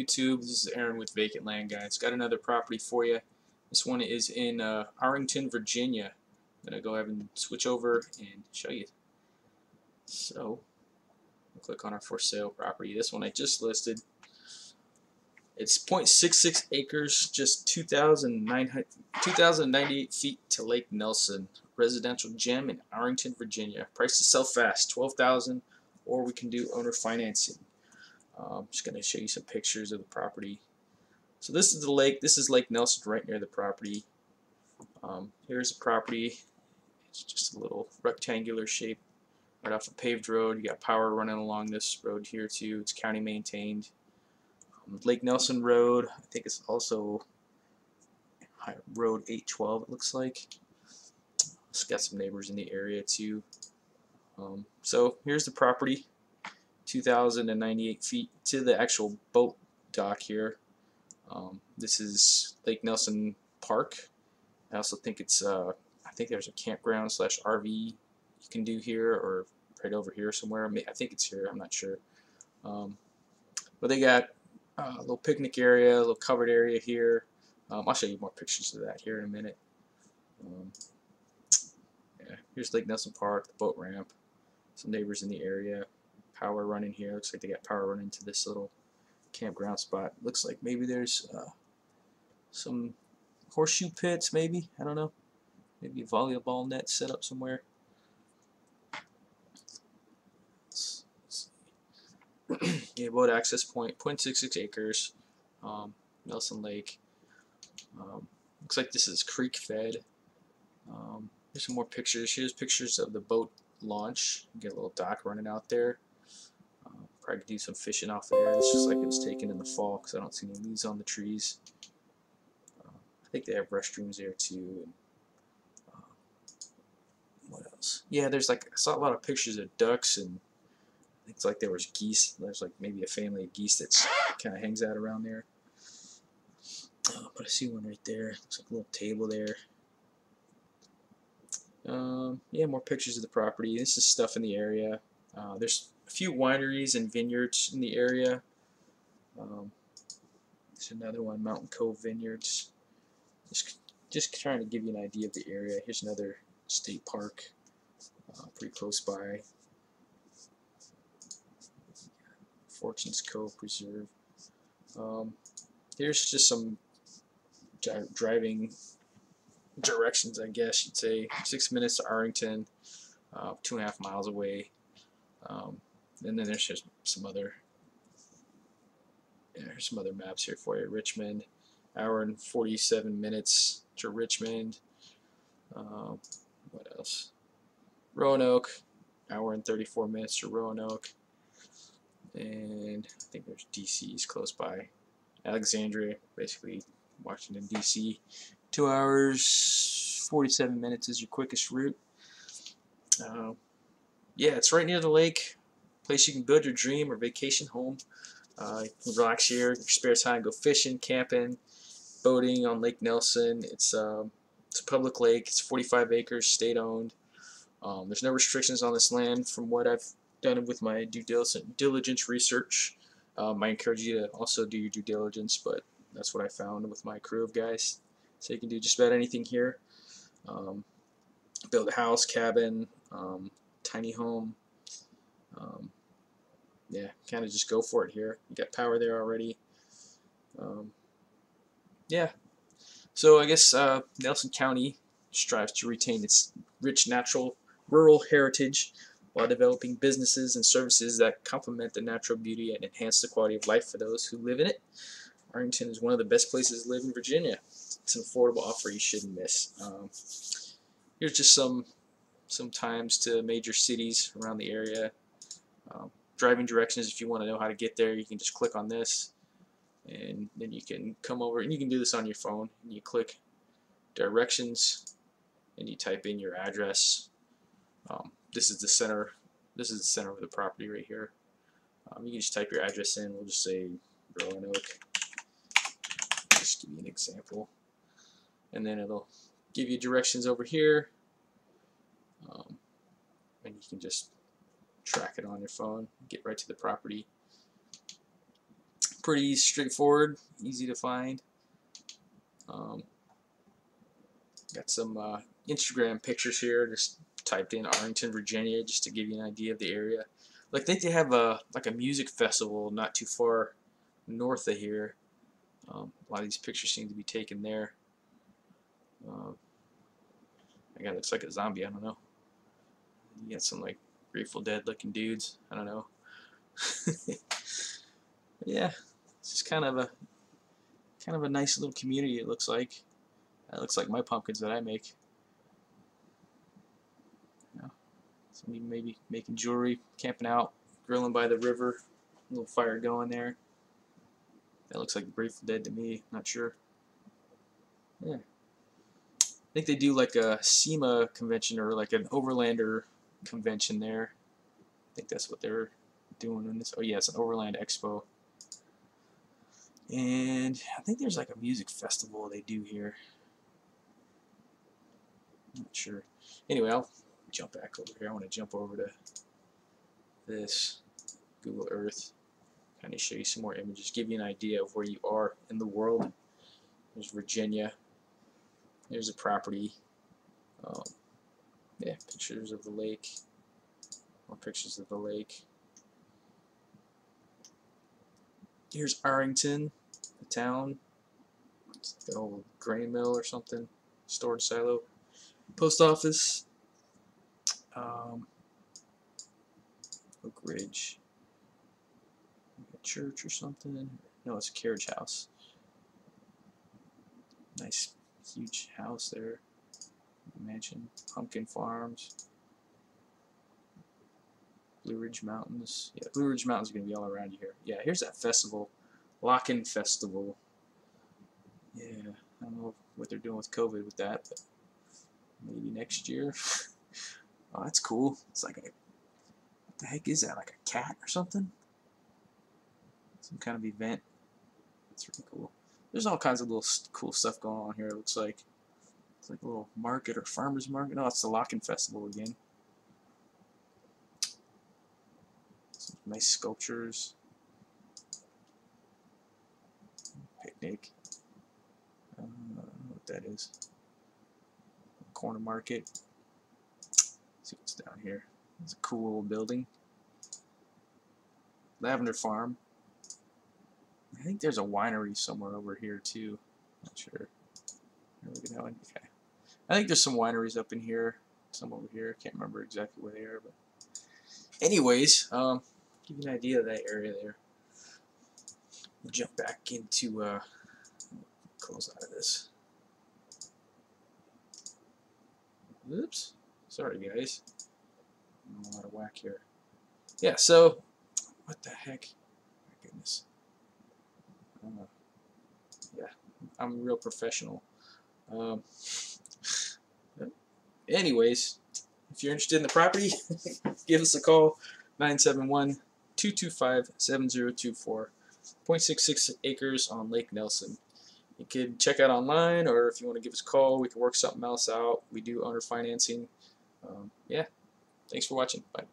YouTube, this is Aaron with Vacant Land Guys. Got another property for you. This one is in uh, Arrington, Virginia. I'm going to go ahead and switch over and show you. So, we'll click on our for sale property. This one I just listed. It's 0.66 acres, just 2,098 feet to Lake Nelson. Residential gem in Arrington, Virginia. Price to sell fast, 12000 or we can do owner financing. I'm um, just going to show you some pictures of the property. So this is the lake. This is Lake Nelson right near the property. Um, here's the property. It's just a little rectangular shape right off a paved road. You got power running along this road here too. It's county maintained. Um, lake Nelson Road, I think it's also Road 812 it looks like. It's got some neighbors in the area too. Um, so here's the property. 2,098 feet to the actual boat dock here. Um, this is Lake Nelson Park. I also think it's, uh, I think there's a campground slash RV you can do here or right over here somewhere. I think it's here, I'm not sure. Um, but they got uh, a little picnic area, a little covered area here. Um, I'll show you more pictures of that here in a minute. Um, yeah, here's Lake Nelson Park, the boat ramp, some neighbors in the area power running here. Looks like they got power running to this little campground spot. Looks like maybe there's uh, some horseshoe pits, maybe. I don't know. Maybe a volleyball net set up somewhere. yeah, boat access point, 0.66 acres, um, Nelson Lake. Um, looks like this is creek fed. Um, here's some more pictures. Here's pictures of the boat launch. You Get a little dock running out there. Probably do some fishing off there. It's just like it was taken in the fall because I don't see any leaves on the trees. Uh, I think they have restrooms there too. And, uh, what else? Yeah, there's like I saw a lot of pictures of ducks and it's like there was geese. There's like maybe a family of geese that kind of hangs out around there. Uh, but I see one right there. Looks like a little table there. Um, yeah, more pictures of the property. This is stuff in the area. Uh, there's a few wineries and vineyards in the area. Um, there's another one, Mountain Cove Vineyards. Just, just trying to give you an idea of the area. Here's another state park uh, pretty close by. Fortunes Cove Preserve. Um, here's just some driving directions, I guess you'd say. Six minutes to Arrington, uh, two and a half miles away. Um, and then there's just some other yeah, some other maps here for you. Richmond, hour and 47 minutes to Richmond. Um, what else? Roanoke, hour and 34 minutes to Roanoke. And I think there's DC's close by. Alexandria, basically Washington, D.C. Two hours, 47 minutes is your quickest route. Uh, yeah, it's right near the lake place you can build your dream or vacation home. Uh, relax here, your spare time, go fishing, camping, boating on Lake Nelson. It's um, it's a public lake. It's 45 acres, state owned. Um, there's no restrictions on this land from what I've done with my due diligence research. Um, I encourage you to also do your due diligence, but that's what I found with my crew of guys. So you can do just about anything here. Um, build a house, cabin, um, tiny home, um, yeah, kind of just go for it here. You got power there already. Um, yeah. So I guess uh, Nelson County strives to retain its rich natural rural heritage while developing businesses and services that complement the natural beauty and enhance the quality of life for those who live in it. Arrington is one of the best places to live in Virginia. It's an affordable offer you shouldn't miss. Um, here's just some some times to major cities around the area. Um, driving directions. If you want to know how to get there you can just click on this. And then you can come over and you can do this on your phone. And you click directions and you type in your address. Um, this is the center this is the center of the property right here. Um, you can just type your address in. We'll just say Roanoke. Just give you an example. And then it'll give you directions over here. Um, and you can just track it on your phone, get right to the property. pretty straightforward, easy to find. Um, got some uh, Instagram pictures here. Just typed in Arrington, Virginia, just to give you an idea of the area. Like, I think they have a like a music festival not too far north of here. Um, a lot of these pictures seem to be taken there. Uh, that guy looks like a zombie. I don't know. You got some like Grateful Dead looking dudes. I don't know. yeah, it's just kind of a kind of a nice little community. It looks like. It looks like my pumpkins that I make. You know, somebody maybe making jewelry, camping out, grilling by the river, a little fire going there. That looks like Grateful Dead to me. Not sure. Yeah. I think they do like a SEMA convention or like an Overlander convention there. I think that's what they're doing in this. Oh yeah, it's an Overland Expo. And I think there's like a music festival they do here. Not sure. Anyway, I'll jump back over here. I want to jump over to this Google Earth. Kind of show you some more images, give you an idea of where you are in the world. There's Virginia. There's a property. Um, yeah, pictures of the lake. More pictures of the lake. Here's Arrington, the town. It's an old grain mill or something. Storage silo. Post office. Um, Oak Ridge. Church or something. No, it's a carriage house. Nice huge house there. Mansion, Pumpkin Farms, Blue Ridge Mountains. Yeah, Blue Ridge Mountains are going to be all around you here. Yeah, here's that festival, Lockn' Festival. Yeah, I don't know what they're doing with COVID with that, but maybe next year. oh, that's cool. It's like a, what the heck is that? Like a cat or something? Some kind of event. That's really cool. There's all kinds of little cool stuff going on here, it looks like. Like a little market or farmer's market. No, it's the Lockn' Festival again. Some nice sculptures. Picnic. I don't know what that is. Corner market. Let's see what's down here. It's a cool old building. Lavender Farm. I think there's a winery somewhere over here too. Not sure. Look at that one. Okay. I think there's some wineries up in here, some over here. I can't remember exactly where they are, but anyways, um, give you an idea of that area there. We'll jump back into uh, close out of this. Oops. Sorry, guys. I'm a lot of whack here. Yeah. So, what the heck? My goodness. Uh, yeah, I'm a real professional. Um, anyways, if you're interested in the property, give us a call 971 225 7024. 0.66 acres on Lake Nelson. You could check out online, or if you want to give us a call, we can work something else out. We do owner financing. Um, yeah, thanks for watching. Bye.